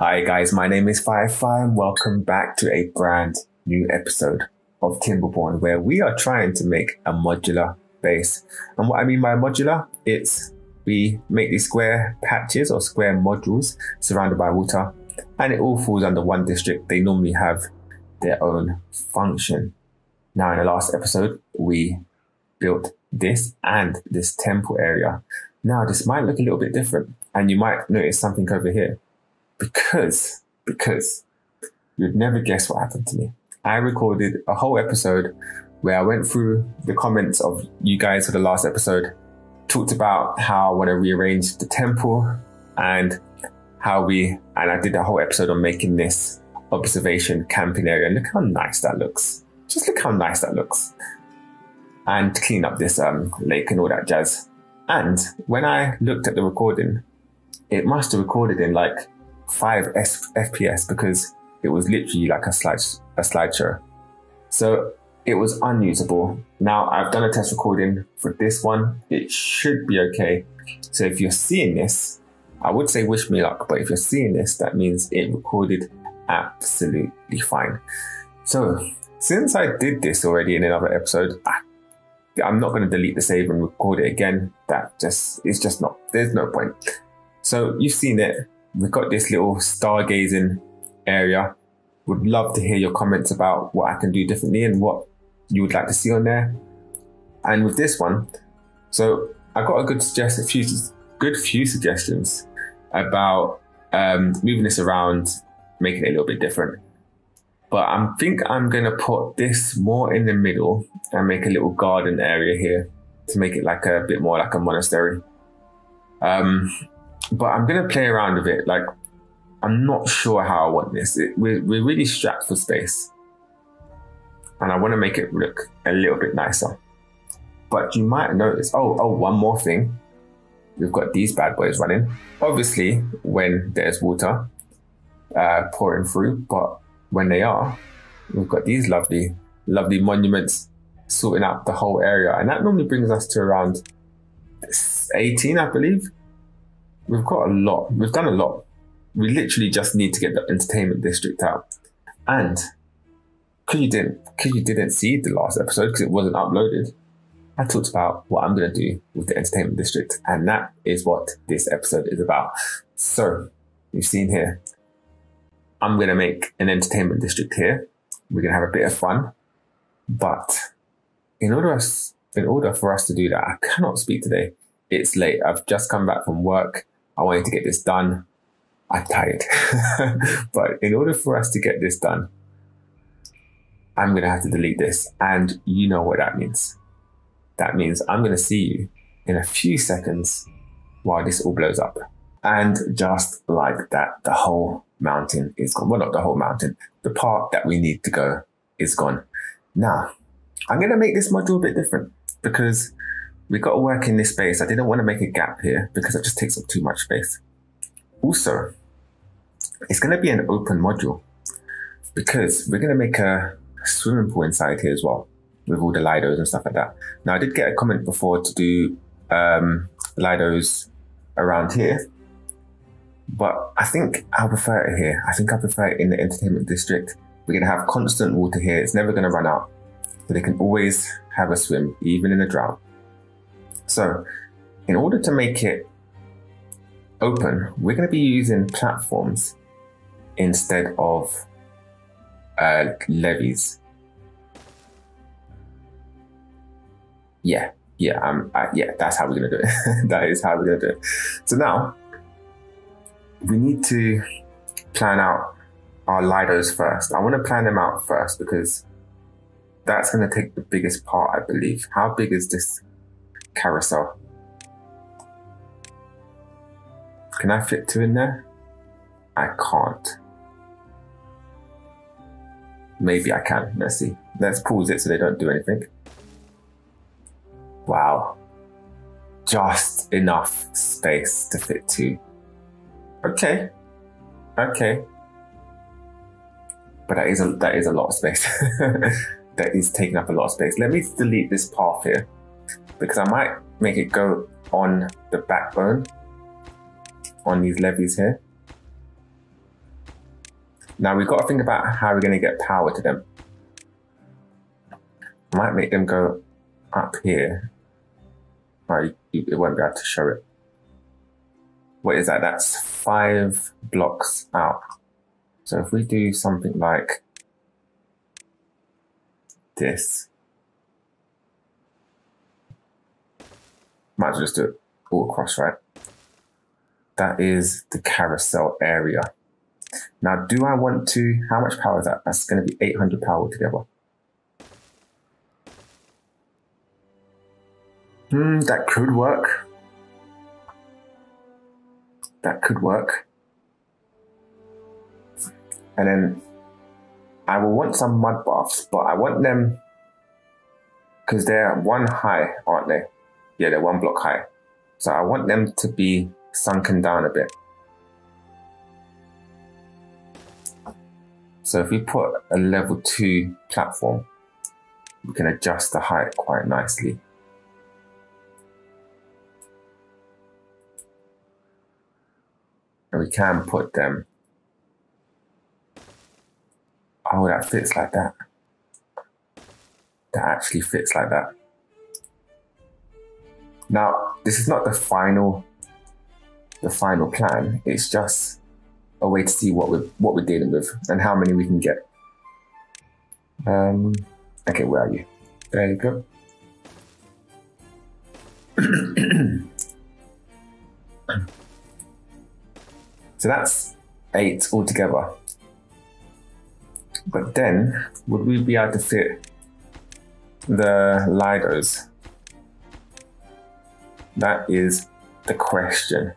Hi guys, my name is Firephy and welcome back to a brand new episode of Timberborn where we are trying to make a modular base. And what I mean by modular, it's we make these square patches or square modules surrounded by water and it all falls under one district. They normally have their own function. Now in the last episode, we built this and this temple area. Now this might look a little bit different and you might notice something over here because, because you'd never guess what happened to me. I recorded a whole episode where I went through the comments of you guys for the last episode, talked about how I want to rearrange the temple and how we, and I did a whole episode on making this observation camping area. And look how nice that looks. Just look how nice that looks. And clean up this um, lake and all that jazz. And when I looked at the recording, it must have recorded in like five FPS because it was literally like a slide a slideshow. So it was unusable. Now I've done a test recording for this one. It should be okay. So if you're seeing this, I would say wish me luck, but if you're seeing this, that means it recorded absolutely fine. So since I did this already in another episode, I, I'm not going to delete the save and record it again. That just, it's just not, there's no point. So you've seen it we've got this little stargazing area. Would love to hear your comments about what I can do differently and what you would like to see on there. And with this one, so I got a good suggest a few good few suggestions about um, moving this around, making it a little bit different. But I think I'm gonna put this more in the middle and make a little garden area here to make it like a bit more like a monastery. Um, but I'm gonna play around with it. Like, I'm not sure how I want this. It, we're, we're really strapped for space. And I want to make it look a little bit nicer. But you might notice, oh, oh, one more thing. We've got these bad boys running. Obviously, when there's water uh, pouring through, but when they are, we've got these lovely, lovely monuments sorting out the whole area. And that normally brings us to around 18, I believe. We've got a lot. We've done a lot. We literally just need to get the entertainment district out. And because you didn't, because you didn't see the last episode because it wasn't uploaded, I talked about what I'm going to do with the entertainment district, and that is what this episode is about. So you've seen here, I'm going to make an entertainment district here. We're going to have a bit of fun, but in order us, in order for us to do that, I cannot speak today. It's late. I've just come back from work. I wanted to get this done. I'm tired. but in order for us to get this done, I'm going to have to delete this. And you know what that means. That means I'm going to see you in a few seconds while this all blows up. And just like that, the whole mountain is gone. Well, not the whole mountain. The part that we need to go is gone. Now, I'm going to make this module a bit different because We've got to work in this space. I didn't want to make a gap here because it just takes up too much space. Also, it's going to be an open module because we're going to make a swimming pool inside here as well with all the Lidos and stuff like that. Now, I did get a comment before to do um, Lidos around here, but I think I prefer it here. I think I prefer it in the entertainment district. We're going to have constant water here. It's never going to run out. So they can always have a swim, even in a drought. So in order to make it open, we're going to be using platforms instead of uh, levees. Yeah, yeah, um, uh, yeah, that's how we're going to do it. that is how we're going to do it. So now we need to plan out our Lidos first. I want to plan them out first because that's going to take the biggest part, I believe. How big is this carousel. Can I fit two in there? I can't. Maybe I can. Let's see. Let's pause it so they don't do anything. Wow. Just enough space to fit two. Okay. Okay. But that is a that is a lot of space. that is taking up a lot of space. Let me delete this path here because I might make it go on the backbone on these levees here. Now we've got to think about how we're going to get power to them. Might make them go up here. Right, it won't be able to show it. What is that? That's five blocks out. So if we do something like this, might as well just do it all across, right? That is the carousel area. Now, do I want to, how much power is that? That's going to be 800 power together. Hmm, that could work. That could work. And then I will want some mud baths, but I want them because they're one high, aren't they? Yeah, they're one block high. So I want them to be sunken down a bit. So if we put a level two platform, we can adjust the height quite nicely. And we can put them oh, that fits like that. That actually fits like that. Now, this is not the final, the final plan. It's just a way to see what we're what we're dealing with and how many we can get. Um, okay, where are you? There you go. so that's eight altogether. But then, would we be able to fit the Lidos? That is the question.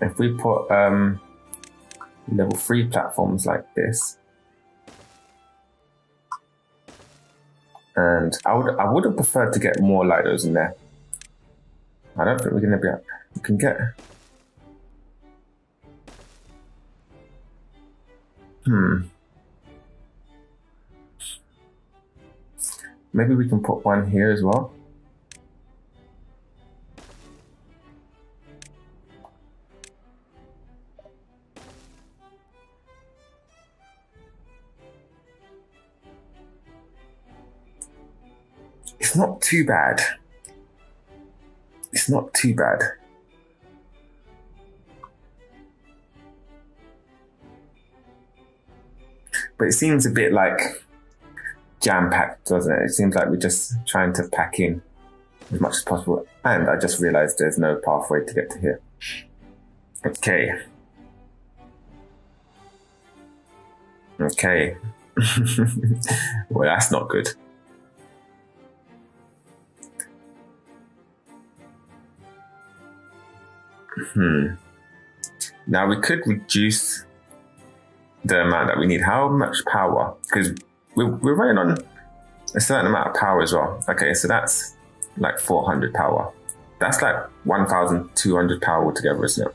If we put um, level 3 platforms like this, and I would I would have preferred to get more Lidos in there. I don't think we're gonna be we can get Hmm. Maybe we can put one here as well. Too bad. It's not too bad. but it seems a bit like jam packed, doesn't it? It seems like we're just trying to pack in as much as possible. And I just realized there's no pathway to get to here. Okay. Okay. well, that's not good. Hmm. Now we could reduce the amount that we need. How much power? Because we're, we're running on a certain amount of power as well. Okay, so that's like 400 power. That's like 1,200 power altogether, isn't it?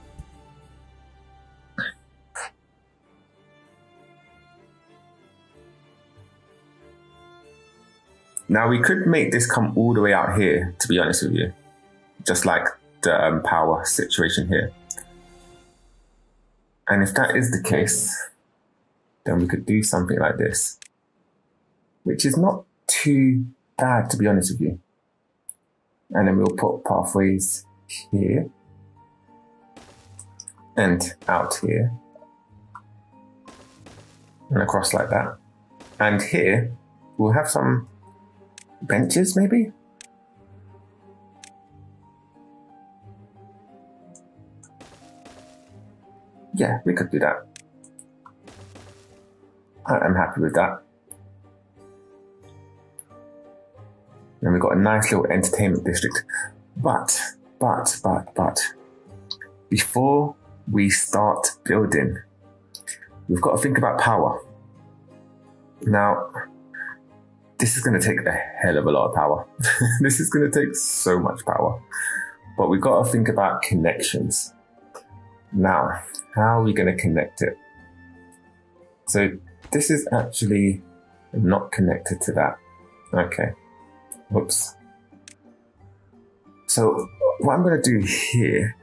Now we could make this come all the way out here, to be honest with you. Just like um, power situation here. And if that is the case, then we could do something like this, which is not too bad, to be honest with you. And then we'll put pathways here and out here and across like that. And here we'll have some benches maybe. Yeah, we could do that. I'm happy with that. And we've got a nice little entertainment district. But, but, but, but, before we start building, we've got to think about power. Now, this is going to take a hell of a lot of power. this is going to take so much power. But we've got to think about connections. Now, how are we going to connect it? So this is actually not connected to that. Okay. Whoops. So what I'm going to do here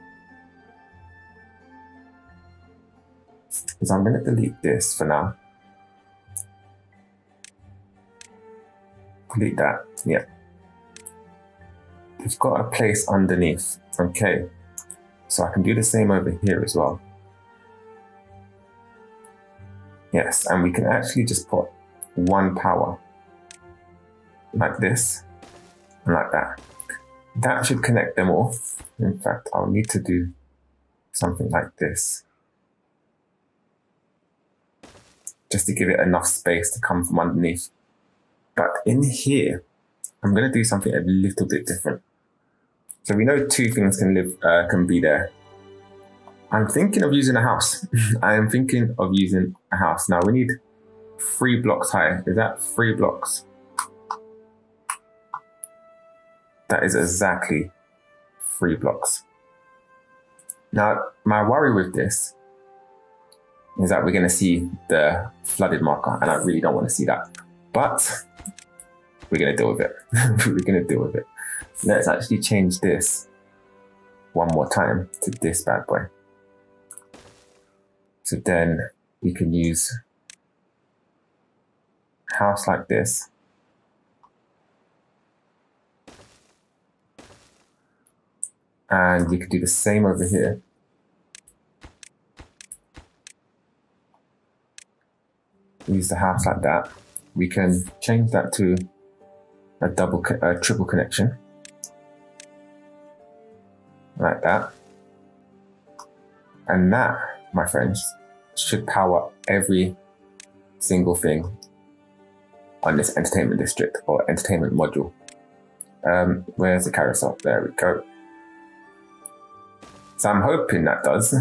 is I'm going to delete this for now. Delete that. Yeah. We've got a place underneath. Okay. So I can do the same over here as well. Yes, and we can actually just put one power like this and like that. That should connect them all. In fact, I'll need to do something like this. Just to give it enough space to come from underneath. But in here, I'm going to do something a little bit different. So we know two things can live, uh, can be there. I'm thinking of using a house. I am thinking of using a house. Now we need three blocks high. Is that three blocks? That is exactly three blocks. Now, my worry with this is that we're going to see the flooded marker, and I really don't want to see that. But we're going to deal with it. we're going to deal with it. Let's actually change this one more time to this bad boy. So then we can use house like this. And we could do the same over here. Use the house like that. We can change that to a double, a triple connection. Like that. And that, my friends, should power every single thing on this entertainment district or entertainment module. Um, where's the carousel? There we go. So I'm hoping that does.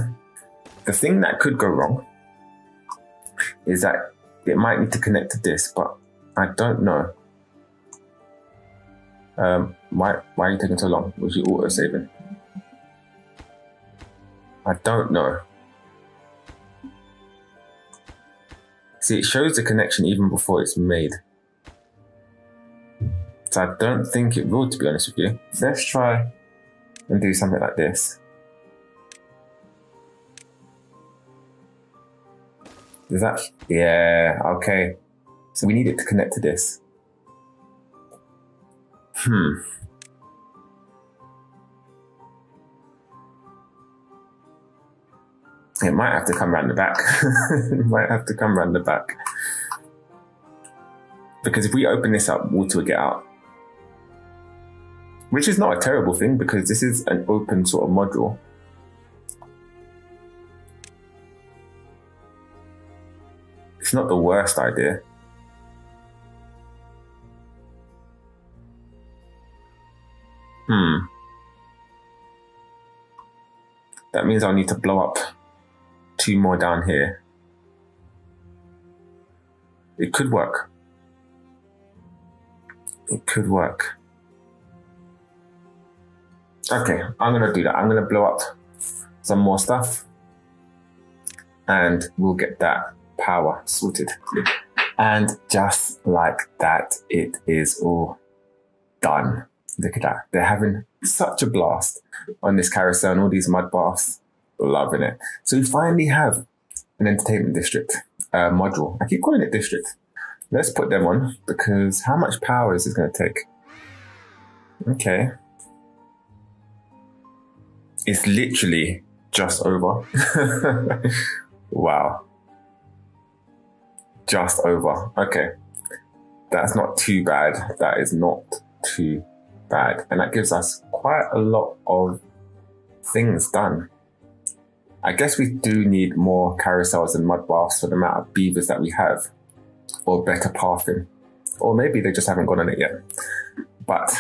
The thing that could go wrong is that it might need to connect to this, but I don't know. Um, why, why are you taking so long? Was you auto saving? I don't know. See, it shows the connection even before it's made. So I don't think it will, to be honest with you. Let's try and do something like this. Is that? Yeah, okay. So we need it to connect to this. Hmm. It might have to come round the back. it might have to come round the back. Because if we open this up, water will get out. Which is not a terrible thing because this is an open sort of module. It's not the worst idea. Hmm. That means I'll need to blow up two more down here. It could work. It could work. Okay, I'm gonna do that. I'm gonna blow up some more stuff and we'll get that power sorted. And just like that, it is all done. Look at that. They're having such a blast on this carousel and all these mud baths. Loving it. So we finally have an entertainment district uh, module. I keep calling it district. Let's put them on because how much power is this going to take? Okay. It's literally just over. wow just over. Okay. That's not too bad. That is not too bad. And that gives us quite a lot of things done. I guess we do need more carousels and mud baths for the amount of beavers that we have, or better pathing. Or maybe they just haven't gone on it yet. But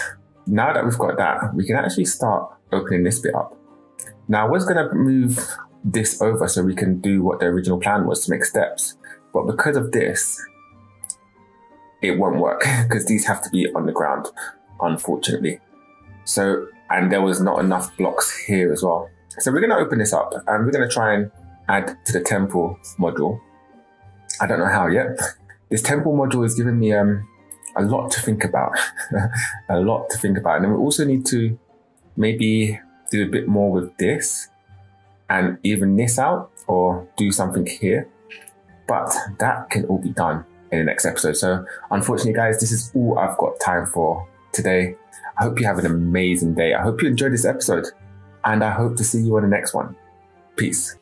now that we've got that, we can actually start opening this bit up. Now, I was going to move this over so we can do what the original plan was to make steps. But because of this, it won't work because these have to be on the ground, unfortunately. So, and there was not enough blocks here as well. So we're going to open this up and we're going to try and add to the temple module. I don't know how yet. This temple module is giving me um, a lot to think about, a lot to think about. And then we also need to maybe do a bit more with this and even this out or do something here. But that can all be done in the next episode. So unfortunately, guys, this is all I've got time for today. I hope you have an amazing day. I hope you enjoyed this episode and I hope to see you on the next one. Peace.